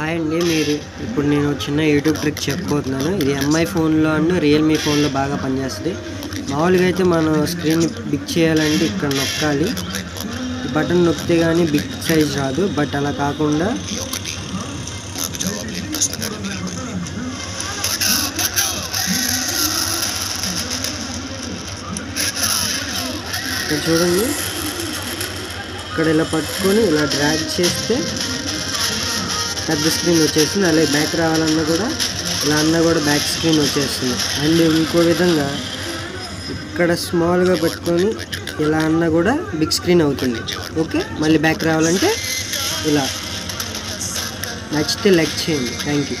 Hi అండి మీరు ఇప్పుడు నేను చిన్న యూట్యూబ్ ట్రిక్ చెప్పబోతున్నాను. ఇది ఎంఐ ఫోన్లో అండ్ రియల్మీ ఫోన్లో బాగా పనిచేస్తుంది. మామూలుగా అయితే మనం స్క్రీన్ బిగ్ చేయాలంటే ఇక్కడ నొక్కాలి. బటన్ నొక్కితే కానీ బిగ్ సైజ్ రాదు బట్ అలా కాకుండా ఇక్కడ చూడండి. ఇక్కడ ఇలా పట్టుకొని ఇలా డ్రాగ్ చేస్తే పెద్ద స్క్రీన్ వచ్చేస్తుంది అలాగే బ్యాక్ రావాలన్నా కూడా ఇలా అన్నా కూడా బ్యాక్ స్క్రీన్ వచ్చేస్తుంది. అండ్ ఇంకో విధంగా ఇక్కడ స్మాల్గా పెట్టుకొని ఇలా అన్నా కూడా బిగ్ స్క్రీన్ అవుతుంది. ఓకే మళ్ళీ బ్యాక్ రావాలంటే ఇలా. నచ్చితే లైక్ చేయండి థ్యాంక్ యూ